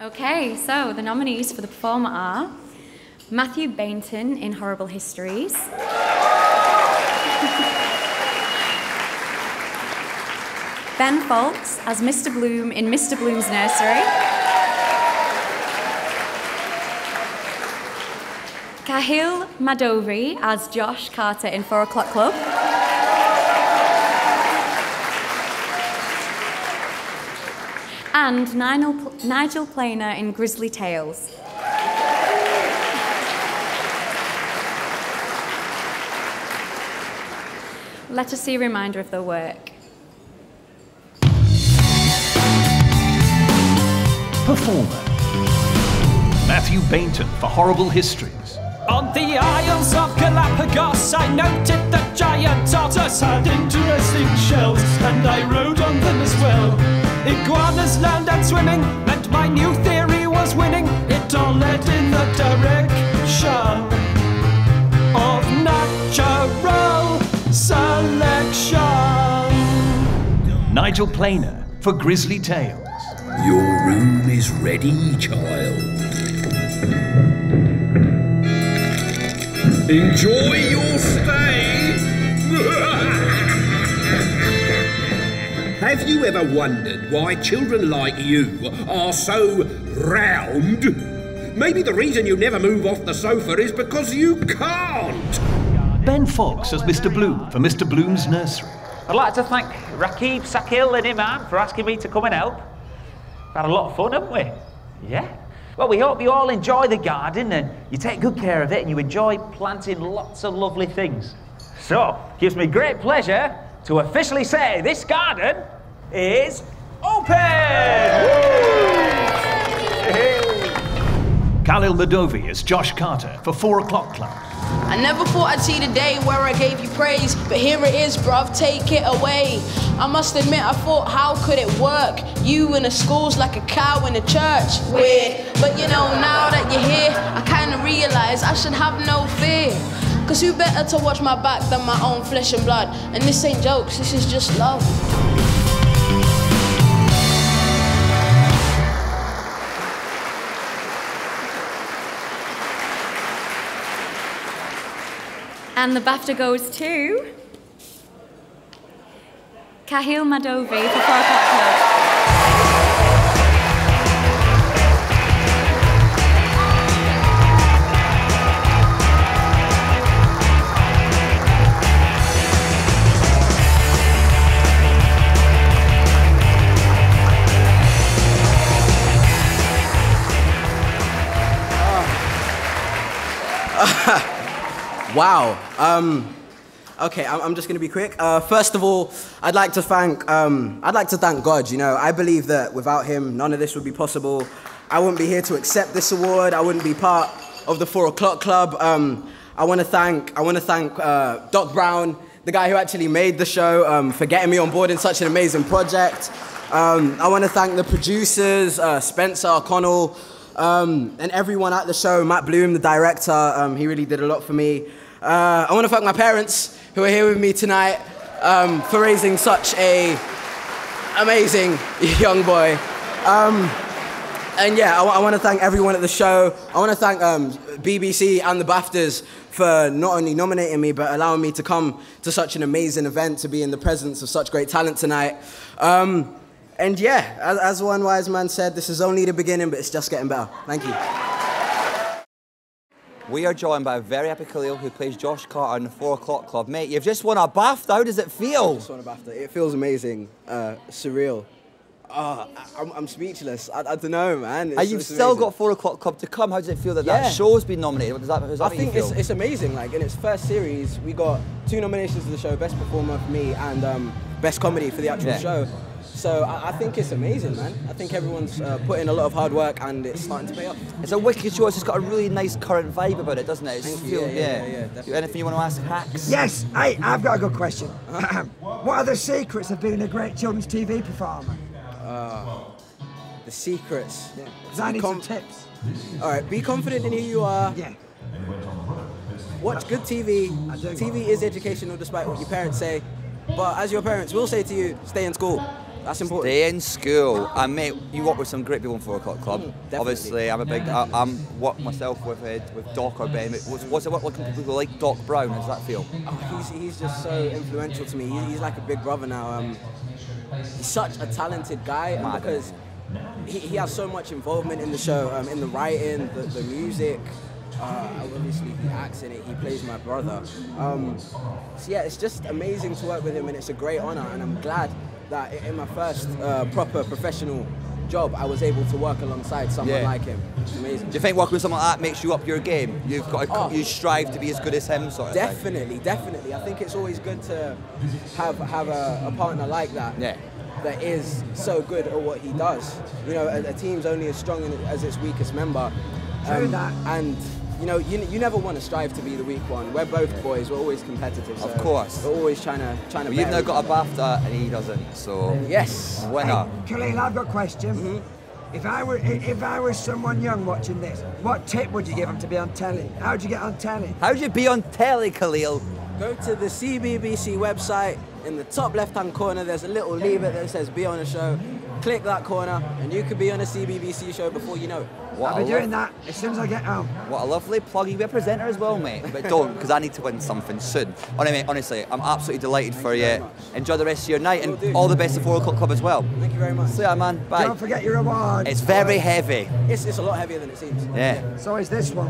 Okay, so the nominees for the performer are Mathew Baynton in Horrible Histories, Ben Faulks as Mr. Bloom in Mr. Bloom's Nursery, Khalil Madovi as Josh Carter in Four O'Clock Club. And Nigel, Nigel Planer in Grizzly Tales. Let us see a reminder of their work. Performer Mathew Baynton for Horrible Histories. On the Isles of Galapagos, I noted that giant otters had interesting shells, and I rode on them as well. Iguanas land and swimming, and my new theory was winning. It all led in the direction of natural selection. Nigel Planer for Grizzly Tales. Your room is ready, child. Enjoy your stay. Have you ever wondered why children like you are so round? Maybe the reason you never move off the sofa is because you can't. Ben Faulks as Mr. Bloom for Mr. Bloom's Nursery. I'd like to thank Rakib Sakil and Imam for asking me to come and help. We've had a lot of fun, haven't we? Yeah. Well, we hope you all enjoy the garden and you take good care of it and you enjoy planting lots of lovely things. So, gives me great pleasure to officially say this garden is open! Khalil Madovi as Josh Carter for 4 O'Clock Club. I never thought I'd see the day where I gave you praise, but here it is, bruv, take it away. I must admit, I thought, how could it work? You in the schools like a cow in a church. Weird. But you know, now that you're here, I kinda realize I should have no fear. Cause who better to watch my back than my own flesh and blood? And this ain't jokes, this is just love. And the BAFTA goes to Khalil Madovi for Four O'Clock Club. Wow. Um, okay, I'm, just going to be quick. Uh, first of all, I'd like to thank um, I'd like to thank God. You know, I believe that without Him, none of this would be possible. I wouldn't be here to accept this award. I wouldn't be part of the Four O'clock Club. Um, I want to thank I want to thank uh, Doc Brown, the guy who actually made the show, um, for getting me on board in such an amazing project. Um, I want to thank the producers, uh, Spencer O'Connell, um, and everyone at the show. Matt Bloom, the director, um, he really did a lot for me. Uh, I want to thank my parents who are here with me tonight um, for raising such a amazing young boy. Um, and yeah, I, want to thank everyone at the show. I want to thank um, BBC and the BAFTAs for not only nominating me, but allowing me to come to such an amazing event, to be in the presence of such great talent tonight. Um, and yeah, as, as one wise man said, this is only the beginning, but it's just getting better. Thank you. We are joined by a very happy Khalil who plays Josh Carter in the 4 O'Clock Club. Mate, you've just won a BAFTA. How does it feel? I just won a BAFTA. It feels amazing, uh, surreal. Oh, I'm, I'm speechless. I, I don't know, man. It's, and you've still amazing. got 4 O'Clock Club to come. How does it feel that Yeah. that show's been nominated? Does that, does that I think it's, it's amazing. Like in its first series, we got two nominations for the show: best performer for me and um, best comedy for the actual Yeah. show. So I, I think it's amazing, man. I think everyone's uh, put in a lot of hard work and it's starting to pay off. It's a wicked show. It's got a really nice current vibe about it, doesn't it? It's Thank just you. feel, Yeah, yeah, yeah, yeah. Anything you want to ask Hacks? Yes, hey, I've got a good question. what are the secrets of being a great children's TV performer? Uh, the secrets. Because I need com- some tips. All right, be confident in who you are. Yeah. Watch good TV. TV is educational despite what your parents say. But as your parents will say to you, stay in school. That's important. Stay in school. And mate, you work with some great people in Four O'Clock Club. definitely. Obviously, I'm a big. I, I'm work myself with uh, with Doc or Ben. What's, what's it work like with people like Doc Brown? How does that feel? Oh, he's, he's just so influential to me. He, he's like a big brother now. Um, he's such a talented guy and Mad, because he, he has so much involvement in the show, um, in the writing, the, the music. Uh, obviously, he acts in it. He plays my brother. Um, so yeah, it's just amazing to work with him, and it's a great honor. And I'm glad that in my first uh, proper professional job, I was able to work alongside someone Yeah. like him. It's amazing. Do you think working with someone like that makes you up your game? You've got to, Oh. you strive to be as good as him, sort of thing. Definitely, definitely. I think it's always good to have have a, a partner like that. Yeah. That is so good at what he does. You know, a, a team's only as strong as its weakest member. Um, True that. And you know, you, you never want to strive to be the weak one. We're both boys. We're always competitive. Of course. We're always trying to trying to. Well, you've better now got a other. BAFTA and he doesn't, so Yes. winner. Khalil, I've got a question. Mm-hmm. If I were if I was someone young watching this, what tip would you give them to be on telly? How'd you get on telly? How'd you be on telly, Khalil? Go to the CBBC website. In the top left-hand corner, there's a little lever that says "Be on a show." Click that corner, and you could be on a CBBC show before you know it. What I'll a be doing that as soon as I get home. What a lovely plug. You be a presenter as well, mate. But don't, because I need to win something soon. Oh, honestly, mate, honestly, I'm absolutely delighted for you you. much. Enjoy the rest of your night and all the best at 4 o'clock club as well. Thank you very much. See ya, man. Bye. Don't forget your awards. It's very heavy. It's, it's a lot heavier than it seems. Yeah. So is this one.